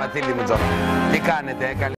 ματήλη μου Τι κάνετε, καλή